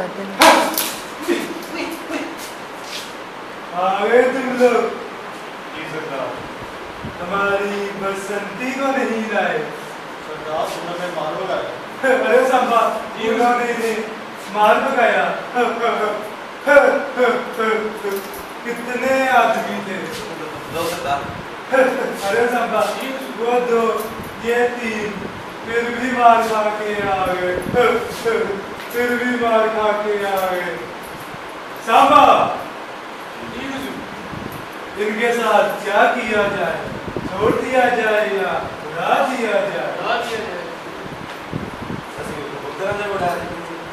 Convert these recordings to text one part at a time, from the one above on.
बुलाते हैं। आ गए तुम लोग। जी सरदार। हमारी बसंती को नहीं लाए। सरदार सुनने में मारो है अरे संभा उन्होंने इन्हें मार भगाया। कितने आदमी थे। दो सरदार। अरे संभा वो दो ये तीन। फिर भी मार खा के आ गए फिर भी मार खा के आ गए। सांबा इनके साथ क्या किया जाए? छोड़ दिया जाए या उड़ा दिया जाए?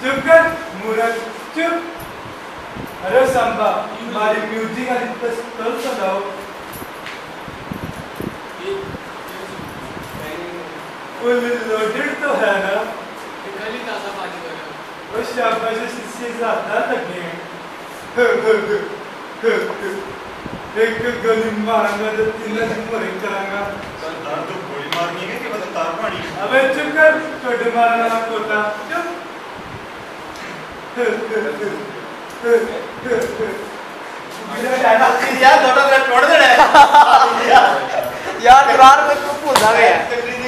चुप कर, मूर्ख, चुप। अरे सांबा हमारी म्यूज़िक वाली पिस्तौल चलाओ फुल लोडेड तो है ना? वो शाबाश इससे ज़्यादा लगे हैं एक गोली मारूँगा तो तीन मरे करांगा सरदार तो गोली मारनी है कि बस तार पानी अबे चुप कर छोटे मारना ना कोता चुप यार छोटा सा छोड़ दे यार यार दीवार में क्यों भूलना गया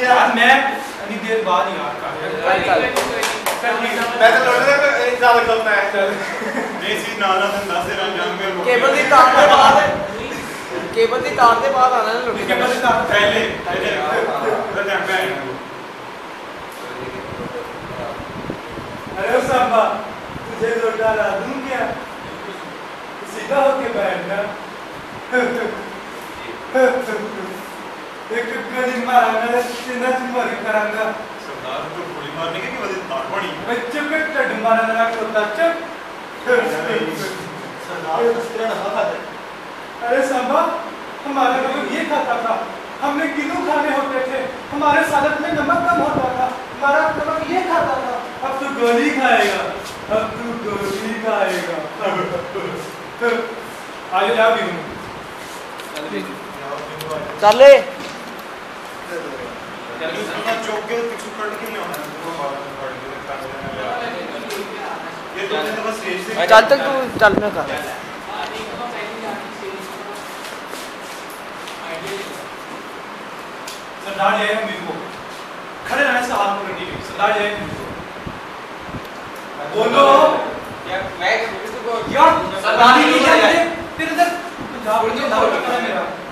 यार मैं अभी देर बाद याद कर मैं तो छोड़ दे एक साल करता है नहीं सी नाना धंधा से रंग जान में केबल ਦੀ ਤਾਰ ਦੇ ਬਾਅਦ ਕੇਬਲ ਦੀ ਤਾਰ ਦੇ ਬਾਅਦ ਆਣਾ ਲੁੱਟ के बाद का पहले पहले रंग पे अरे सांबा तुझे तो डाला दूं क्या सीधा होके बैठना एक गोली मारना तीन मरे करांगा सरदार तो learning it was not money. Which of it the demand and that was touch up? अरे सांबा हमारे लोग ये खाता था। हमने किलो खाने होते थे। हमारे सालत में नमक कम होता था। हमारा नमक ये खाता था। अब तो गोली खाएगा। अब तू गोली खाएगा। आगे जा भी हूँ। चले चौके फिक्स करने के लिए चल तक तू चल मैं कर। सरदार जय हिंद वीर को। खड़े रहने से हाथ पकड़ लीजिए। सरदार जय हिंद बोलो। यार मैं तो यार सरदार ही नहीं जाते तेरे इधर पंजाब बोल। दो मेरा।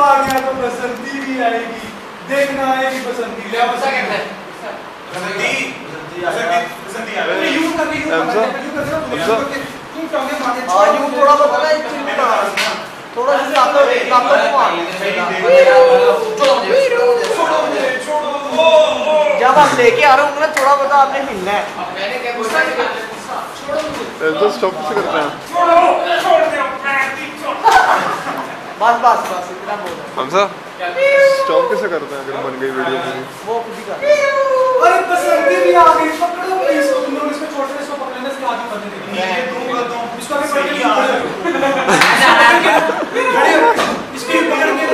आ गया तो बसंती भी आएगी। देखना आएगी बसंती। ले बसंती। बसंती। बसंती बसंती आ गई यूँ करके यूँ करके यूँ करके यूँ टांगे मारने हाँ यूँ थोड़ा बहुत ना एक चीज़ बना थोड़ा सा ताकत ताकत मार। जब हम लेके आ रहे होंगे ना थोड़ा बहुत आपने हिलना है। मैंने क्या बोला? छोड़ो तो स्टॉप कैसे करते हैं। बस बस बस इतना बोल हमसा? स्टॉप कैसे करते हैं? अगर बन गई वीडियो पूरी। वो खुद ही कर अरे बसंती भी आ गई। पकड़ो प्लीज़ इसको तुम लोग इसको छोटे इसको पकड़ने से आगे बढ़ने देंगे ये दूँगा। तो इसको भी पकड़ लिया के आ खड़े हो इसको भी पकड़ के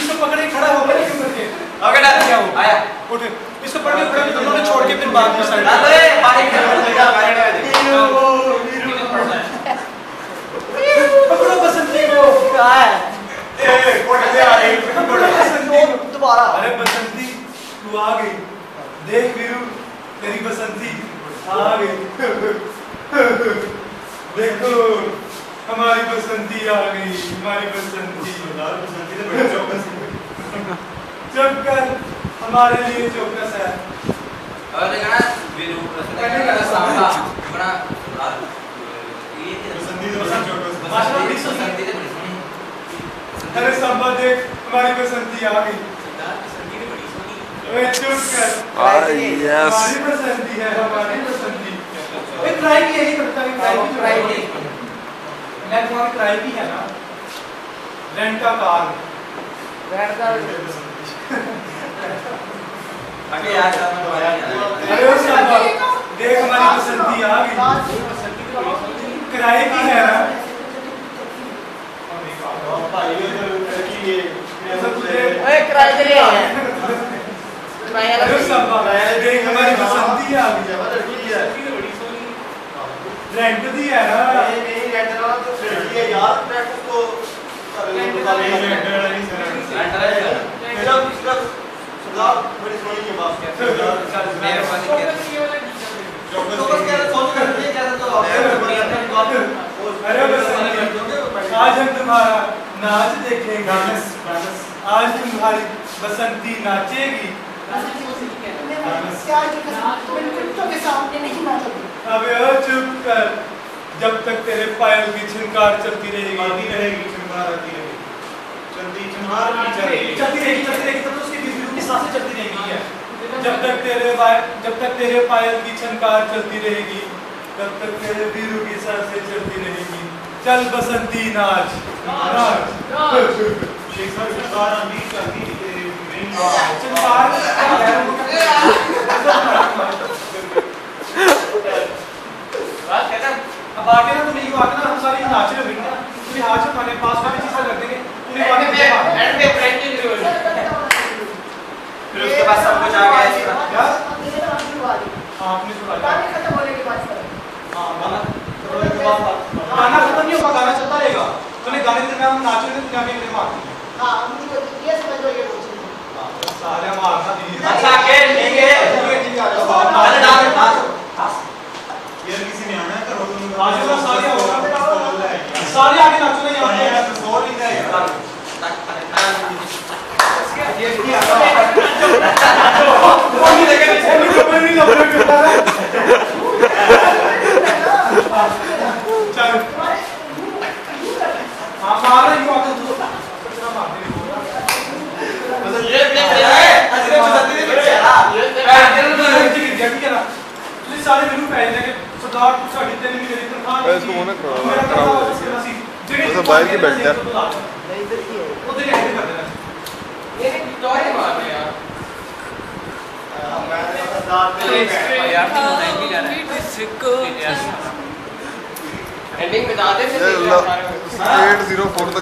इसको पकड़ के खड़ा हो गया क्यों करके उठ इसको पकड़ के खड़ा तुम लोग ने छोड़ के फिर बाद में साइड पकड़ो बसंती को क्या है ए कोट से आ रही पकड़ो बसंती को दोबारा अरे बसंती तू आ गई देख वीरू तेरी बसंती आ गई देखो हमारी बसंती आ गई हमारी बसंती सरदार बसंती से बड़ी चौकस चुप कर हमारे लिए चौकस है। वीरू सांबा बड़ा ये बसंती तो बसंत चौक बसंत। बसंती बसंती ते बड़ी सोनी। अरे संपा देख हमारी बसंती आ गई। ते बड़ी हमारी बसंती है हमारी बसंती एक ट्राई की यही करता है। ट्राई की मैं तुम्हारी ट्राई की है ना? रेंट का कार। आगे यार सामने तुम्हारा अरे उस संपा देख हमारी बसंती आ गई। किराए की है ना? तो किराए के लिए हैं अरे देख हमारी आ गई। है। रेंट दी है ना नहीं नहीं रेंट वाला तो लड़की है यार है मेरा उसका सरदार बड़ी सोनी की बात अरे बसंती आज हम तुम्हारा नाच देखेंगे। आज तुम्हारी बसंती नाचेगी। अबे चुप कर। जब तक तेरे पायल की छिनकार चलती रहेगी। आती रहेगी चिंगार आती रहेगी। चलती चलेगी। चलती रहेगी चलती रहेगी तब तो उसकी बिजली की साँसें चलती रहेगी है? जब तक तेरे जब तक तेरे पायल की छनकार चलती रहेगी तब तक तेरे वीरू की साँसें चलती रहेगी। चल बसंती नाच। नाच चिंगार आंधी चलती छिनकार अब आगे ना तुम ये आगे ना हम सारी नाच रहे होंगे ना तुम हाथ से हमारे पास वाली चीज़ें कर देंगे तुम ये आगे मुझे मारो। फिर उसके बाद सब कुछ आ गया इसका क्या हाँ आपने सुना हाँ गाना गाना खत्म नहीं होगा गाना चलता रहेगा चले गाने के हम नाचेंगे तुम आगे मेरे मार सारे मारना अच्छा खेल ठीक है डांस डांस यार किसी ने आना है करो तुम आज का सारे होगा सारे आगे नाचो ना यहाँ पे तो सो नहीं कोई लगे नहीं कोई नहीं लगे करता है चल भी की बेल्ट है। एंडिंग बता दे 804 तक